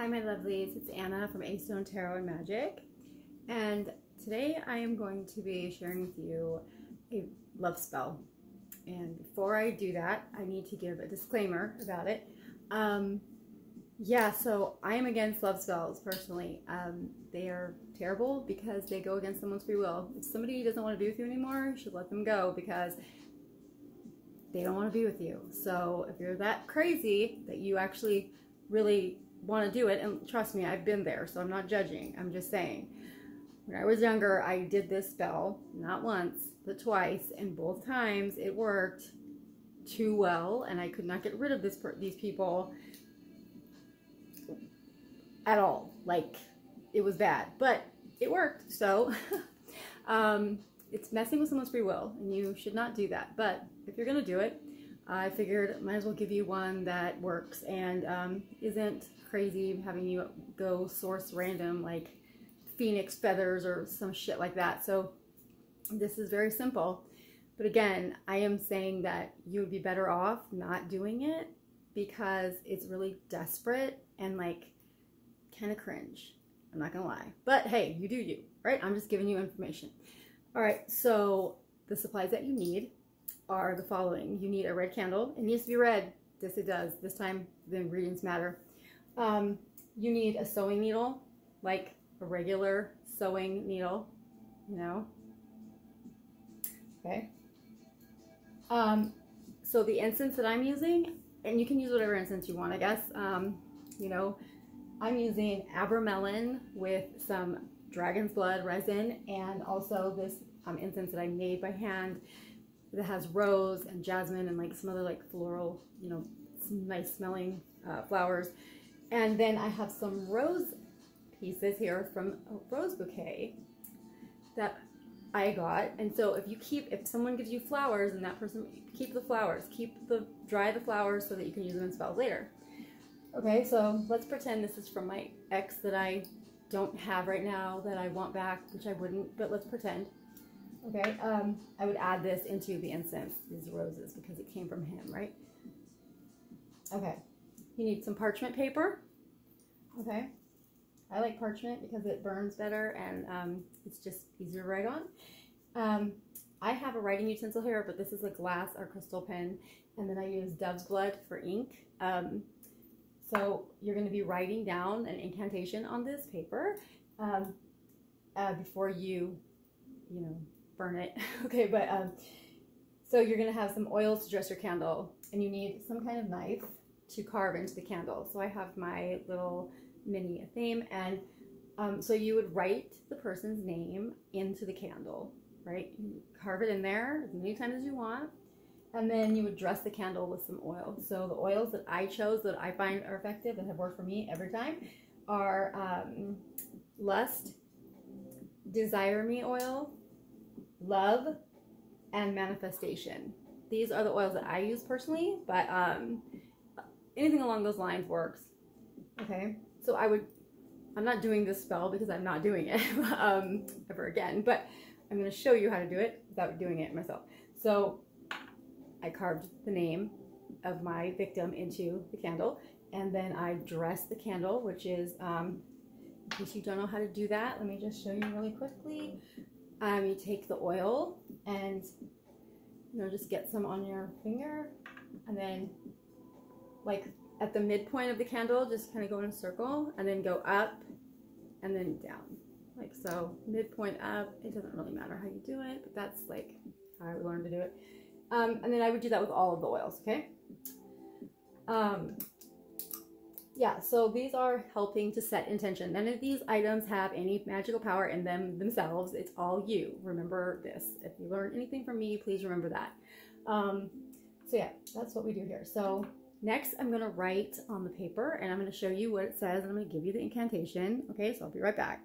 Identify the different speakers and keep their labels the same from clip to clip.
Speaker 1: Hi, my lovelies. It's Anna from A Stone Tarot and Magic. And today I am going to be sharing with you a love spell. And before I do that, I need to give a disclaimer about it. Um, yeah, so I am against love spells personally. Um, they are terrible because they go against someone's free will. If somebody doesn't want to be with you anymore, you should let them go because they don't want to be with you. So if you're that crazy that you actually really want to do it, and trust me, I've been there, so I'm not judging. I'm just saying. When I was younger, I did this spell, not once, but twice, and both times it worked too well, and I could not get rid of this these people at all. Like, it was bad, but it worked, so um, it's messing with someone's free will, and you should not do that. But if you're going to do it, I figured might as well give you one that works and um, isn't crazy having you go source random like phoenix feathers or some shit like that. So this is very simple. But again, I am saying that you would be better off not doing it because it's really desperate and like kind of cringe. I'm not gonna lie. But hey, you do you, right? I'm just giving you information. All right, so the supplies that you need are the following. You need a red candle. It needs to be red. This it does. This time the ingredients matter. Um, you need a sewing needle, like a regular sewing needle, you know. Okay. Um, so the incense that I'm using, and you can use whatever incense you want, I guess. Um, you know, I'm using Abramelin with some dragon's blood resin and also this um, incense that I made by hand that has rose and jasmine and like some other like floral, you know, nice smelling uh, flowers. And then I have some rose pieces here from a rose bouquet that I got. And so if you keep, if someone gives you flowers and that person, keep the flowers, keep the, dry the flowers so that you can use them in spells later. Okay, so let's pretend this is from my ex that I don't have right now that I want back, which I wouldn't, but let's pretend. Okay, um, I would add this into the incense, these roses, because it came from him, right? Okay, you need some parchment paper. Okay, I like parchment because it burns better and um, it's just easier to write on. Um, I have a writing utensil here, but this is a glass or crystal pen, and then I use dove's blood for ink. Um, so you're going to be writing down an incantation on this paper um, uh, before you, you know, burn it. okay, but um, so you're gonna have some oils to dress your candle and you need some kind of knife to carve into the candle. So I have my little mini athame and um, so you would write the person's name into the candle, right? You carve it in there as many times as you want. And then you would dress the candle with some oil. So the oils that I chose that I find are effective and have worked for me every time are um, Lust, Desire Me oil, love, and manifestation. These are the oils that I use personally, but um, anything along those lines works. Okay, so I would, I'm not doing this spell because I'm not doing it um, ever again, but I'm going to show you how to do it without doing it myself. So I carved the name of my victim into the candle, and then I dressed the candle, which is, um, in case you don't know how to do that, let me just show you really quickly. Um, you take the oil and you know just get some on your finger and then like at the midpoint of the candle just kind of go in a circle and then go up and then down. Like so midpoint up it doesn't really matter how you do it but that's like how I learned to do it. Um, and then I would do that with all of the oils okay? Um, yeah, so these are helping to set intention. None of these items have any magical power in them themselves. It's all you. Remember this. If you learn anything from me, please remember that. Um, so yeah, that's what we do here. So next I'm going to write on the paper and I'm going to show you what it says. and I'm going to give you the incantation. Okay, so I'll be right back.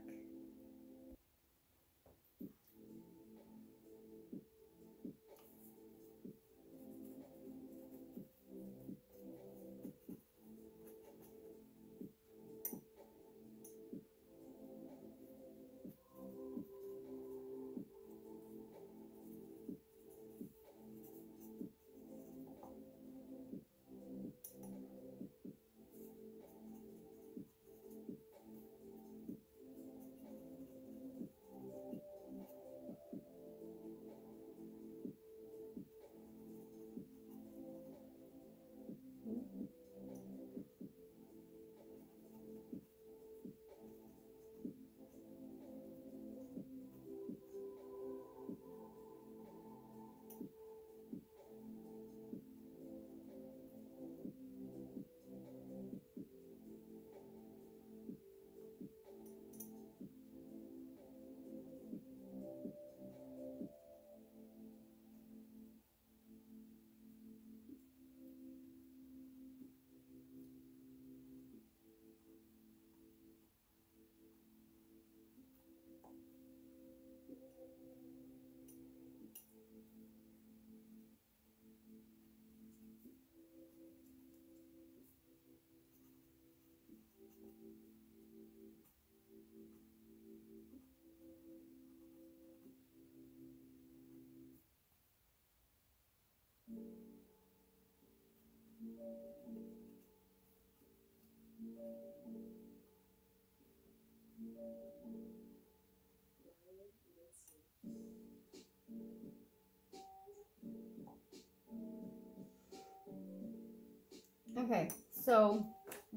Speaker 1: Okay, so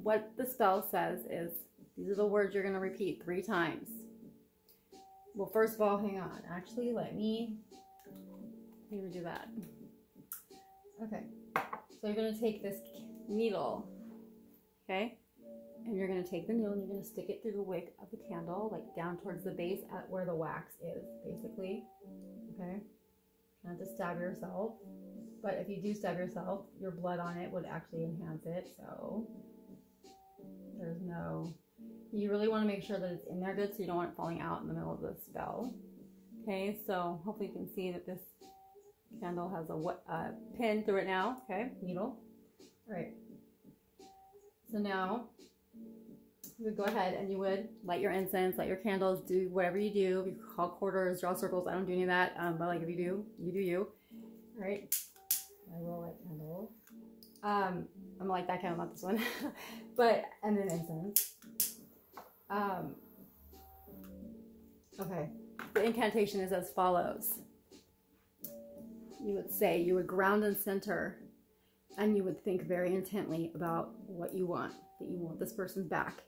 Speaker 1: what the spell says is these are the words you're going to repeat three times. Well, first of all, hang on. Actually, let me, let me do that. Okay, so you're going to take this needle, okay? And you're going to take the needle and you're going to stick it through the wick of the candle, like down towards the base at where the wax is, basically. Okay? Not to stab yourself. But if you do stab yourself, your blood on it would actually enhance it. So there's no. You really want to make sure that it's in there good so you don't want it falling out in the middle of the spell. Okay, so hopefully you can see that this candle has a uh, pin through it now. Okay, needle. All right. So now you would go ahead and you would light your incense, light your candles, do whatever you do. You call quarters, draw circles. I don't do any of that, um, but like if you do, you do you. All right. I will light candles. Um, I'm light that candle, not this one. but and then incense. Um, okay. The incantation is as follows. You would say you would ground and center, and you would think very intently about what you want. That you want this person back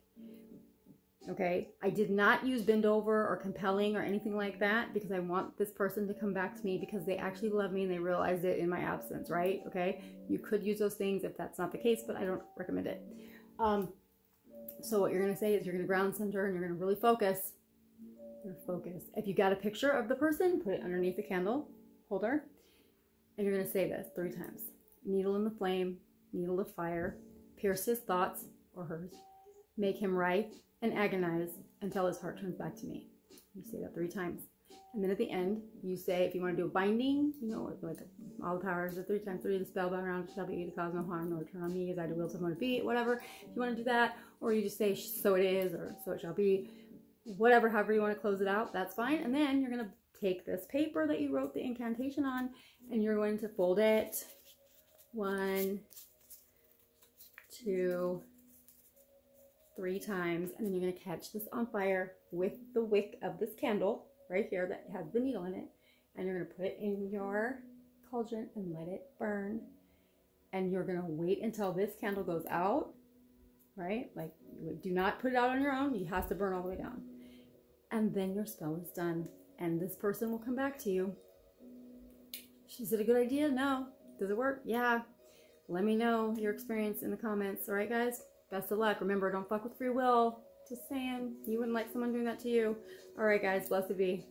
Speaker 1: Okay, I did not use bend over or compelling or anything like that because I want this person to come back to me because they actually love me and they realized it in my absence, right? Okay, you could use those things if that's not the case, but I don't recommend it. Um, so what you're gonna say is you're gonna ground center and you're gonna really focus. Focus. If you got a picture of the person, put it underneath the candle holder, and you're gonna say this three times: needle in the flame, needle of fire, pierce his thoughts or hers, make him right and agonize until his heart turns back to me. You say that three times. And then at the end, you say, if you want to do a binding, you know, like all the powers of three times three, the spell bound around shall be to cause no harm, no return on me, as I do will to be, whatever. If you want to do that, or you just say, so it is, or so it shall be, whatever, however you want to close it out, that's fine. And then you're going to take this paper that you wrote the incantation on, and you're going to fold it one, two, three times and then you're going to catch this on fire with the wick of this candle right here that has the needle in it and you're going to put it in your cauldron and let it burn. And you're going to wait until this candle goes out right? Like do not put it out on your own. You have to burn all the way down. And then your spell is done and this person will come back to you. Is it a good idea? No. Does it work? Yeah. Let me know your experience in the comments. All right guys Best of luck. Remember, don't fuck with free will. Just saying. You wouldn't like someone doing that to you. All right, guys. Blessed be.